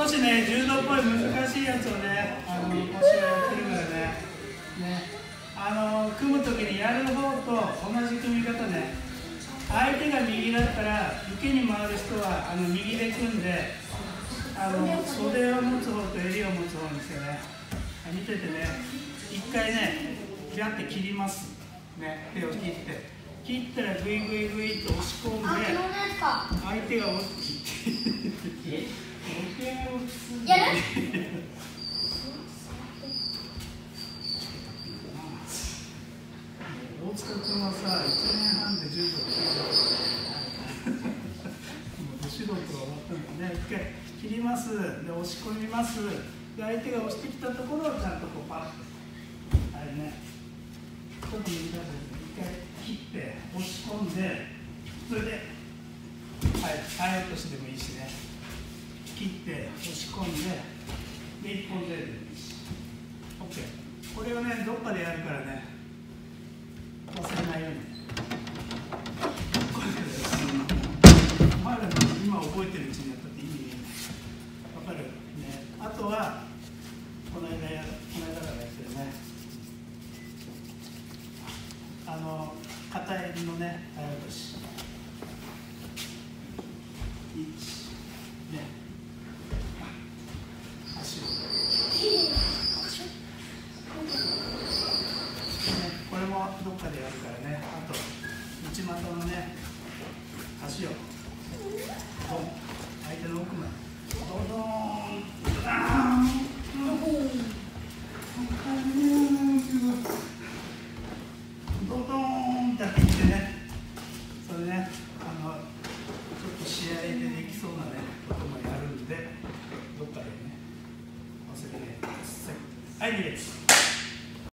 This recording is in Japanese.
少しね柔道っぽい難しいやつをねあの今週やってるからね。ね。あの組む時にやる方と同じ組み方ね。相手が右だったら受けに回る人はあの右で組んであの袖を持つ方と襟を持つ方にしてね。見ててね。一回ねギャって切ります。ね。手を切って。切ったらグイグイグイと押し込んで相手が押しやる？大塚君はさ、1年半で柔道でもうど素人が終わったんだね、一回切ります、で押し込みます、で相手が押してきたところをちゃんとこうパッと、あれね、ちょっと難しいですね、一回切って押し込んで、それで、はい、タイ落としでもいいしね、切って押し込んで、で、一本ででもいいし、OK、これをね、どっかでやるからね。忘れないように。これお前ら今覚えてるうちにやったって意味ねわかるね。あとはこの間やこの間からやってるね。あの片襟のね早落とし。一ね。足を。これもどっかでやるからね。あと内股のね足をドン。相手の奥まで。ドドーンあドドーンって入ってね。それねあのちょっと試合でできそうなねこともやるんでどっかでね忘れないでください。はい2列